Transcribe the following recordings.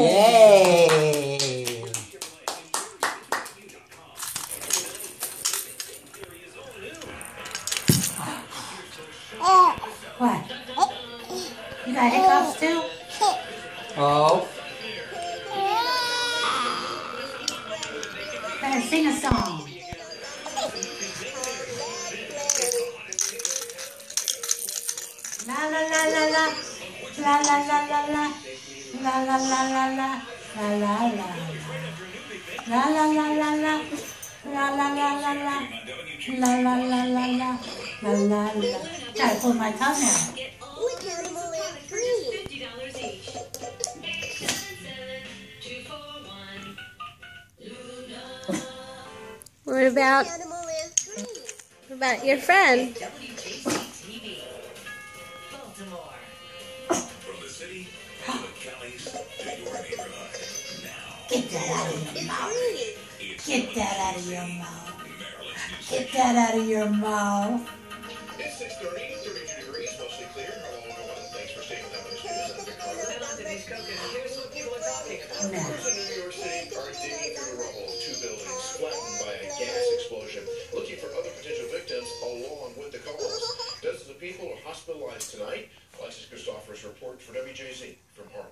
Yay! What? You got hiccups too? Oh, Better sing a song. La la la la la. La la la la la. La la la la la. La la la la. La la la la la. La la la la la. La la la la la. La la. Gotta pull my tongue out. We count them all in three. $50 each. 241. What about what about your friend? Get that out of your mouth. Get that out of your mouth. Get that out of your mouth. It's 6:30, 32 degrees, mostly clear. Along with the couples. Dozens of people are hospitalized tonight. Alexis Christoforous reports for WJZ from Harlem.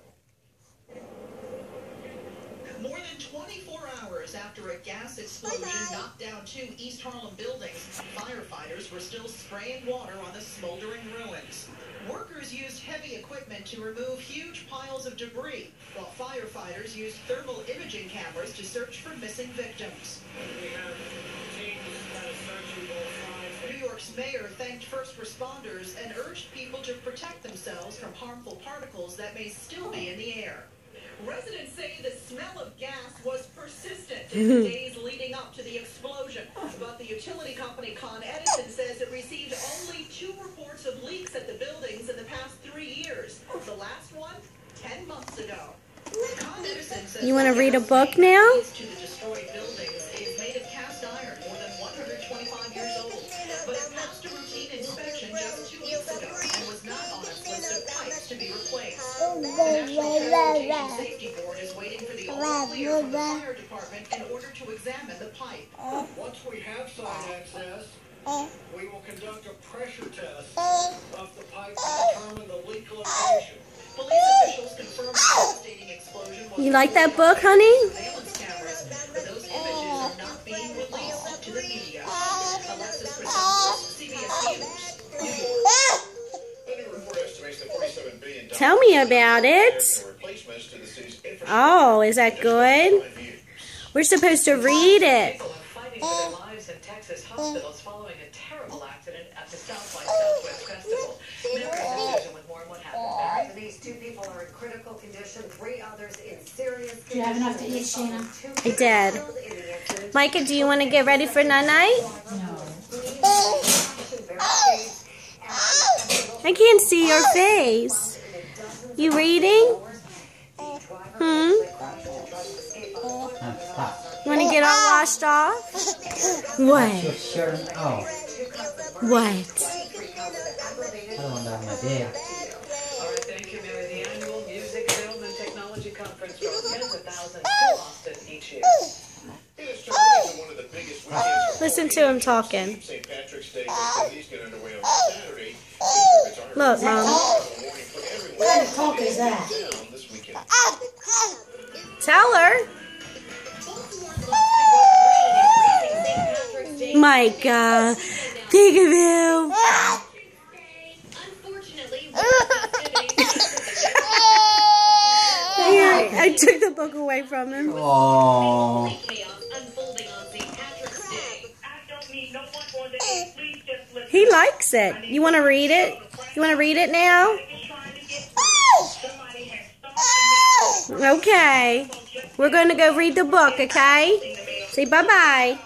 More than 24 hours after a gas explosion Bye-bye. knocked down two East Harlem buildings, firefighters were still spraying water on the smoldering ruins. Workers used heavy equipment to remove huge piles of debris, while firefighters used thermal imaging cameras to search for missing victims. New York's mayor thanked first responders and urged people to protect themselves from harmful particles that may still be in the air. Residents say the smell of gas was persistent in the days leading up to the explosion. But the utility company Con Edison says it received only two reports of leaks at the buildings in the past three years. The last one, 10 months ago. Con Edison says You wanna read a book now? To the destroyed buildings is made of cast iron, more than 125 years old. But it passed a routine inspection just two weeks ago and was not on its list of pipes to be replaced. Transportation Safety Board is waiting for the all from the fire department in order to examine the pipe. Once we have site access, we will conduct a pressure test of the pipe to determine the leak location. Police officials confirmed the devastating explosion You like that book, honey? Tell me about it. replacements to the city's infrastructure Oh, is that good? We're supposed to read it. People are fighting for their lives in Texas hospitals following a terrible accident at the South by Southwest Festival. Mary Susan with more on what happened. Mary? These two people are in critical condition, three others in serious Do you have enough to eat, Shana? I did. Micah, do you want to get ready for night night? No. I can't see your face. You reading? Hmm? You want to get all washed off? What? Your shirt. What? I don't want that on my bed. Thank you, Mary. The annual Music, Film, and Technology Conference draws tens of thousands to Austin each year. It is turning into one of the biggest weekends for Listen to him talking. St. Patrick's everyone What kind of talk is that? down this weekend. Tell her. Micah. Think of him. I took the book away from him. Oh, chaos unfolding on St. Patrick's Day. He likes it. You want to read it? You want to read it now? Okay. We're going to go read the book, okay? Say bye-bye.